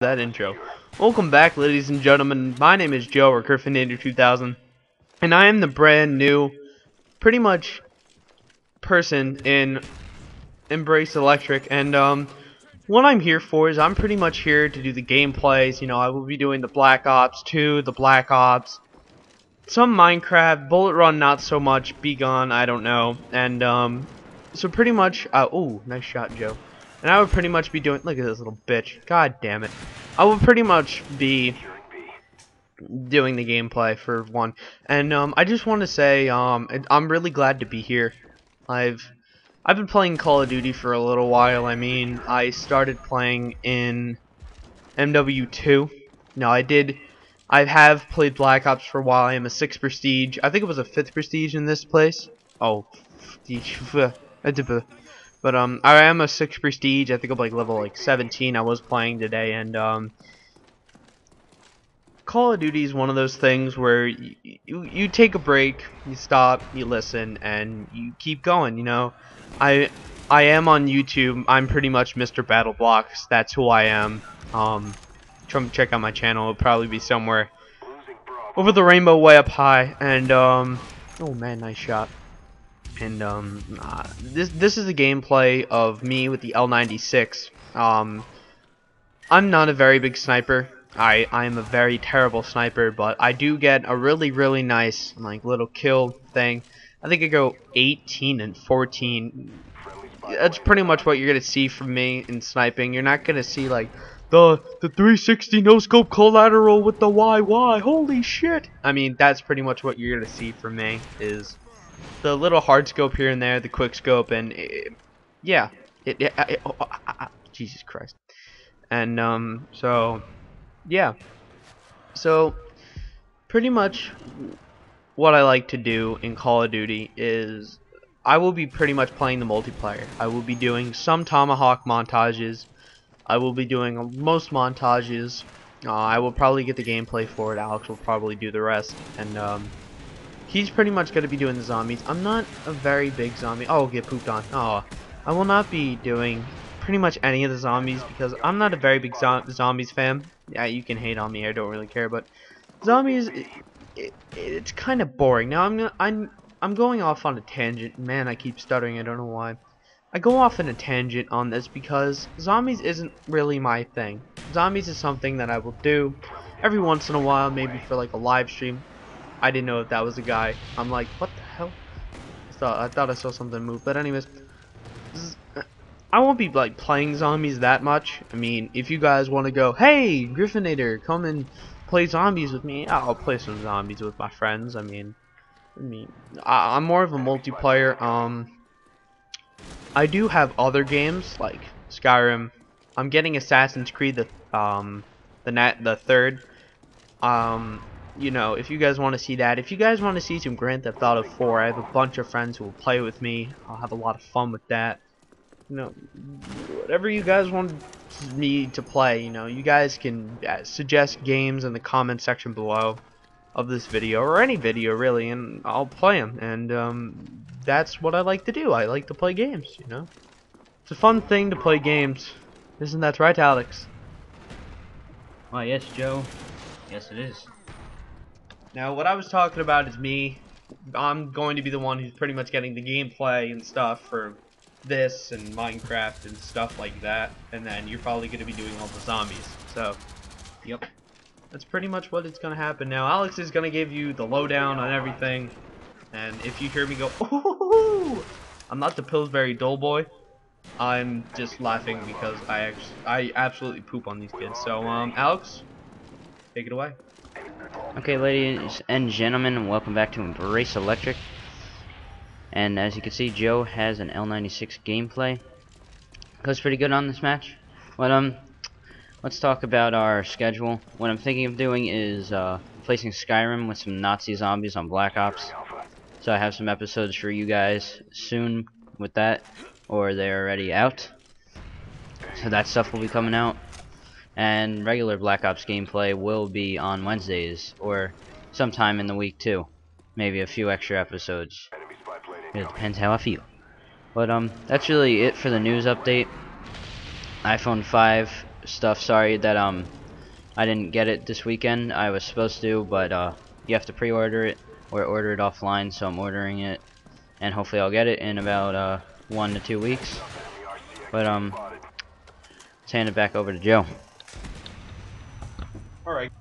that intro. Welcome back, ladies and gentlemen. My name is Joe, or Griffenator2000, and I am the brand new, pretty much, person in Embrace Electric. And um, what I'm here for is I'm pretty much here to do the gameplays. You know, I will be doing the Black Ops 2, the Black Ops, some Minecraft, Bullet Run, not so much. Be Gone, I don't know. And um, so pretty much. Uh, oh, nice shot, Joe. And I would pretty much be doing, look at this little bitch, god damn it. I would pretty much be doing the gameplay for one. And um, I just want to say, um, I'm really glad to be here. I've, I've been playing Call of Duty for a little while. I mean, I started playing in MW2. No, I did, I have played Black Ops for a while. I am a 6th Prestige. I think it was a 5th Prestige in this place. Oh, but um, I am a six prestige. I think I'm like level like 17. I was playing today, and um, Call of Duty is one of those things where you, you you take a break, you stop, you listen, and you keep going. You know, I I am on YouTube. I'm pretty much Mr. Battle Blocks. That's who I am. Um, come check out my channel. It'll probably be somewhere over the rainbow, way up high. And um, oh man, nice shot. And um, uh, this this is the gameplay of me with the L96. Um, I'm not a very big sniper. I I am a very terrible sniper, but I do get a really really nice like little kill thing. I think I go 18 and 14. That's pretty much what you're gonna see from me in sniping. You're not gonna see like the the 360 no scope collateral with the YY. Holy shit! I mean that's pretty much what you're gonna see from me is the little hard scope here and there, the quick scope, and it, yeah, it, it, it oh, Jesus Christ, and um, so yeah, so pretty much what I like to do in Call of Duty is I will be pretty much playing the multiplayer. I will be doing some Tomahawk montages. I will be doing most montages. Uh, I will probably get the gameplay for it. Alex will probably do the rest, and um, He's pretty much going to be doing the zombies. I'm not a very big zombie. Oh, get pooped on. Oh, I will not be doing pretty much any of the zombies because I'm not a very big zo zombies fan. Yeah, you can hate on me. I don't really care, but zombies, it, it, it's kind of boring. Now I'm I'm I'm going off on a tangent. Man, I keep stuttering. I don't know why. I go off on a tangent on this because zombies isn't really my thing. Zombies is something that I will do every once in a while, maybe for like a live stream. I didn't know if that was a guy. I'm like, what the hell? I thought I thought I saw something move. But anyways, I won't be like playing zombies that much. I mean, if you guys want to go, hey, Griffenator, come and play zombies with me. I'll play some zombies with my friends. I mean, I mean, I, I'm more of a multiplayer. Um, I do have other games like Skyrim. I'm getting Assassin's Creed the um the net the third. Um, you know, if you guys want to see that, if you guys want to see some Grand Theft Auto 4, I have a bunch of friends who will play with me. I'll have a lot of fun with that. You know, whatever you guys want me to play, you know, you guys can uh, suggest games in the comment section below of this video, or any video really, and I'll play them. And um, that's what I like to do. I like to play games, you know. It's a fun thing to play games. Isn't that right, Alex? Why, yes, Joe. Yes, it is. Now, what I was talking about is me. I'm going to be the one who's pretty much getting the gameplay and stuff for this and Minecraft and stuff like that. And then you're probably going to be doing all the zombies. So, yep. That's pretty much what it's going to happen. Now, Alex is going to give you the lowdown on everything. And if you hear me go, ooh, I'm not the Pillsbury Doughboy. I'm just laughing because I actually, I absolutely poop on these kids. So, um, Alex, take it away. Okay, ladies and gentlemen, welcome back to Embrace Electric. And as you can see, Joe has an L96 gameplay. Goes pretty good on this match. But um, let's talk about our schedule. What I'm thinking of doing is uh, placing Skyrim with some Nazi zombies on Black Ops. So I have some episodes for you guys soon with that, or they're already out. So that stuff will be coming out and regular Black Ops gameplay will be on Wednesdays or sometime in the week too. Maybe a few extra episodes. It depends how I feel. But um, that's really it for the news update. iPhone 5 stuff. Sorry that um I didn't get it this weekend. I was supposed to, but uh, you have to pre-order it or order it offline. So I'm ordering it, and hopefully I'll get it in about uh, one to two weeks. But um, let's hand it back over to Joe. All right.